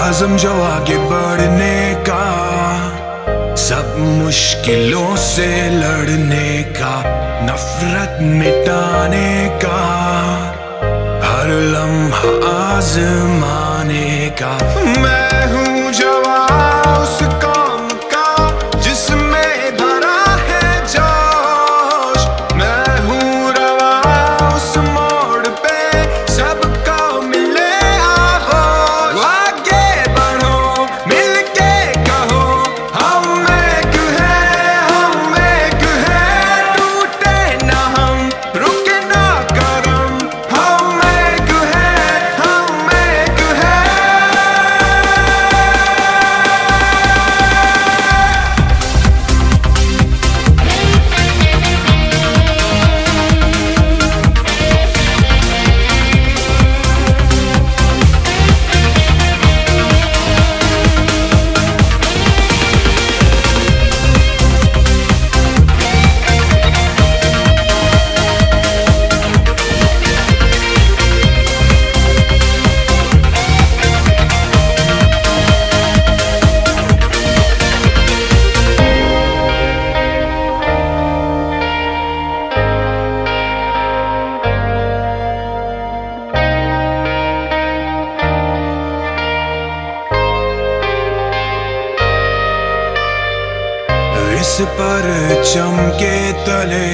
आज़म जो आगे बढ़ने का, सब मुश्किलों से लड़ने का, नफरत मिटाने का, हर लम्हा आजमाने का। मैं हूँ जवा उसका पर चमके तले,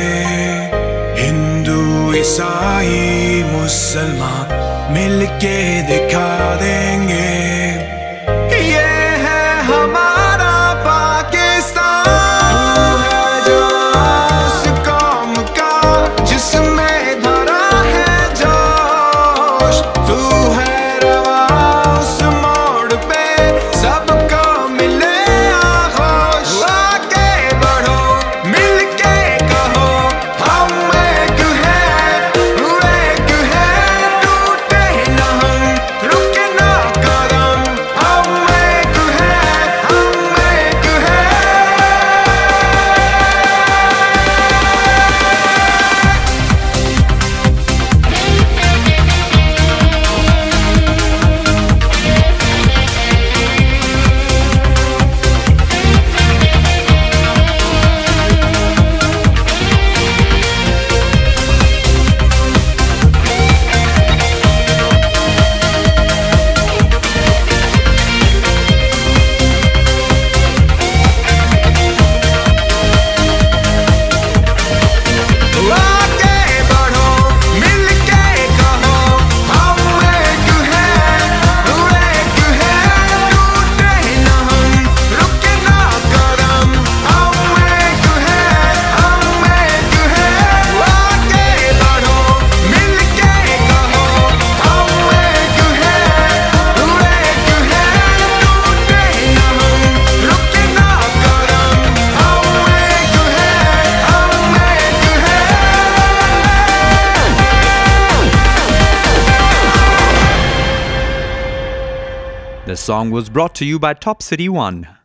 हिंदू, ईसाई, मुसलमान मिलके दिखा देंगे। ये है हमारा पाकिस्तान। है जो इस कौम का जिसमें The song was brought to you by Top City One.